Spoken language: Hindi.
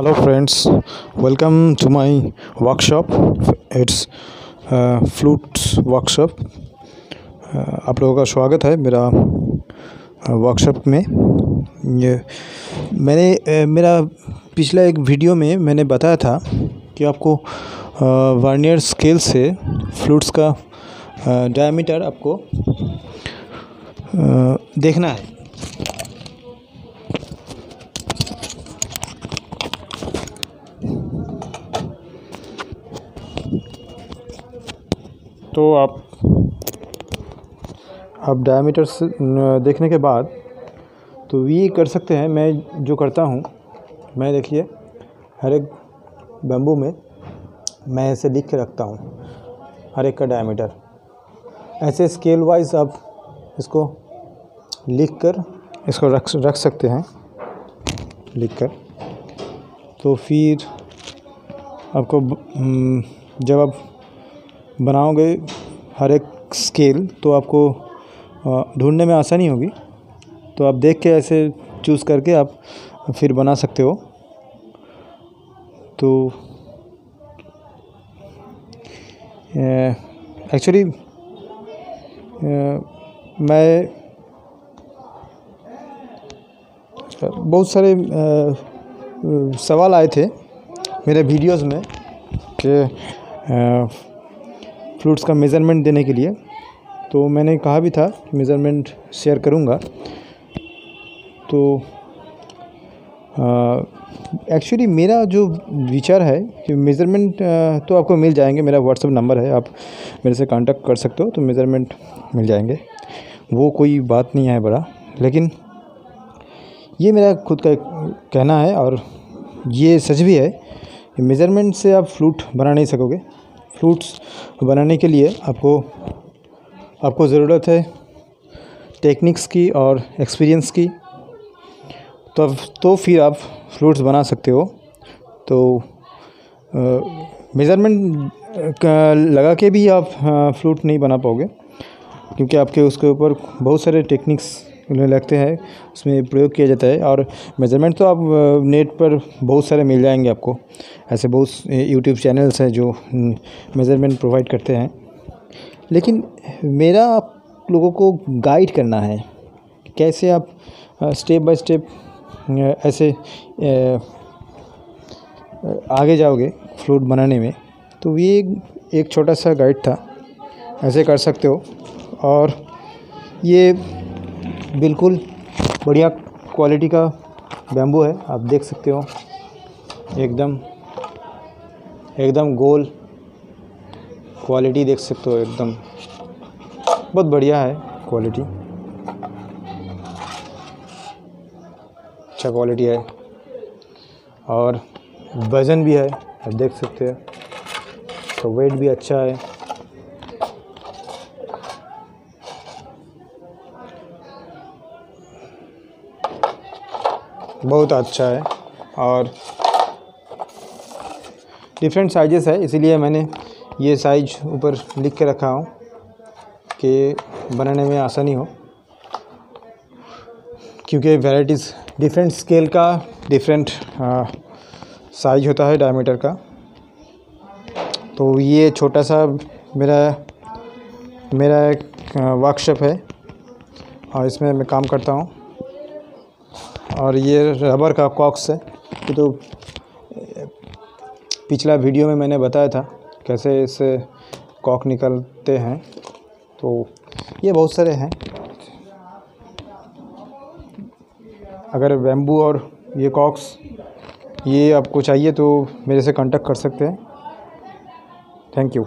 hello friends. Welcome to my workshop it's uh, flutes workshop. Uh, आप लोगों का स्वागत है मेरा वर्कशॉप uh, में। ये मैंने uh, मेरा पिछला एक वीडियो में मैंने बताया था कि आपको वार्नियर uh, स्केल से फ्लूट्स का डायमीटर आपको देखना है। तो आप आप डायमीटर से देखने के बाद तो ये कर सकते हैं। मैं जो करता हूँ, मैं देखिए, हर एक बम्बू में मैं ऐसे लिख के रखता हूँ, हर एक का डायमीटर ऐसे स्केल वाइज आप इसको लिख कर, इसको रख रख सकते हैं, लिख कर। तो फिर आपको जब आप बनाओगे हर एक स्केल तो आपको ढूँढने में आसानी होगी। तो आप देख के ऐसे चूज़ करके आप फिर बना सकते हो। तो एक्चुअली मैं बहुत सारे सवाल आए थे मेरे वीडियोस में कि फ्रूट्स का मेज़रमेंट देने के लिए। तो मैंने कहा भी था कि मेज़रमेंट शेयर करूँगा। तो एक्चुअली मेरा जो विचार है कि मेज़रमेंट तो आपको मिल जाएँगे। मेरा व्हाट्सअप नंबर है, आप मेरे से कांटेक्ट कर सकते हो तो मेज़रमेंट मिल जाएँगे। वो कोई बात नहीं है बड़ा, लेकिन ये मेरा खुद का कहना है और ये सच भी है कि मेज़रमेंट से आप फ्लूट बना नहीं सकोगे। फ्रूट्स बनाने के लिए आपको आपको ज़रूरत है टेक्निक्स की और एक्सपीरियंस की। तो तो फिर आप फ्रूट्स बना सकते हो। तो मेज़रमेंट लगा के भी आप फ्रूट नहीं बना पाओगे क्योंकि आपके उसके ऊपर बहुत सारे टेक्निक्स लगते हैं, उसमें प्रयोग किया जाता है और मेज़रमेंट तो आप नेट पर बहुत सारे मिल जाएँगे आपको। ऐसे बहुत यूट्यूब चैनल्स हैं जो मेज़रमेंट प्रोवाइड करते हैं। लेकिन मेरा आप लोगों को गाइड करना है कैसे आप स्टेप बाय स्टेप ऐसे आगे जाओगे फ्लूट बनाने में। तो ये एक छोटा सा गाइड था। ऐसे कर सकते हो। और ये बिल्कुल बढ़िया क्वालिटी का बैम्बू है, आप देख सकते हो। एकदम एकदम गोल क्वालिटी देख सकते हो, एकदम। बहुत बढ़िया है क्वालिटी अच्छा क्वालिटी है। और वज़न भी है, आप देख सकते हो। तो वेट भी अच्छा है। बहुत अच्छा है और डिफरेंट साइजेस है, इसीलिए मैंने ये साइज़ ऊपर लिख के रखा हूँ कि बनाने में आसानी हो। क्योंकि वैराइटीज़ डिफरेंट स्केल का डिफरेंट साइज़ होता है डायमीटर का। तो ये छोटा सा मेरा मेरा एक वर्कशॉप है और इसमें मैं काम करता हूँ। और ये रबर का कॉक्स है। ये तो पिछला वीडियो में मैंने बताया था कैसे इससे कॉक निकलते हैं। तो ये बहुत सारे हैं। अगर बैम्बू और ये कॉक्स ये आपको चाहिए तो मेरे से कांटेक्ट कर सकते हैं। Thank you